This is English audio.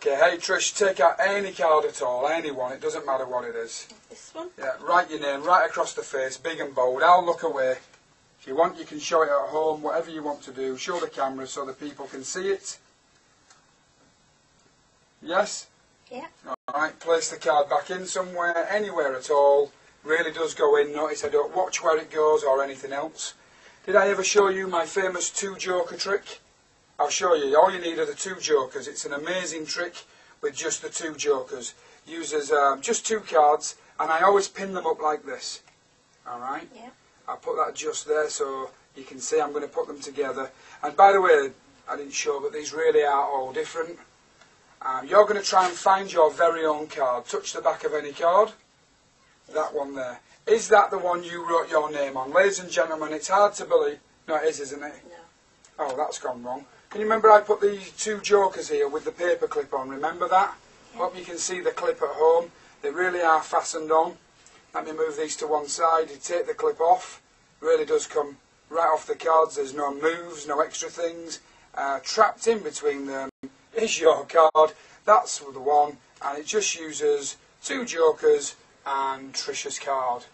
Trish, take out any card at all, any one, it doesn't matter what it is. This one. Yeah, write your name right across the face, big and bold. I'll look away. If you want, you can show it at home, whatever you want to do. Show the camera so the people can see it. Yes? Yeah. Alright, place the card back in somewhere, anywhere at all. Really does go in. Notice I don't watch where it goes or anything else. Did I ever show you my famous two joker trick? I'll show you. All you need are the two jokers. It's an amazing trick with just the two jokers. Uses um, just two cards and I always pin them up like this. Alright? Yeah. I'll put that just there so you can see I'm going to put them together. And by the way, I didn't show, but these really are all different. Um, you're going to try and find your very own card. Touch the back of any card. That one there. Is that the one you wrote your name on? Ladies and gentlemen, it's hard to believe. No, it is, isn't it? No. Oh, that's gone wrong. Can you remember I put these two jokers here with the paper clip on? Remember that? Yeah. Hope you can see the clip at home. They really are fastened on. Let me move these to one side. You take the clip off. Really does come right off the cards. There's no moves, no extra things. Uh, trapped in between them is your card. That's the one. And it just uses two jokers and Trisha's card.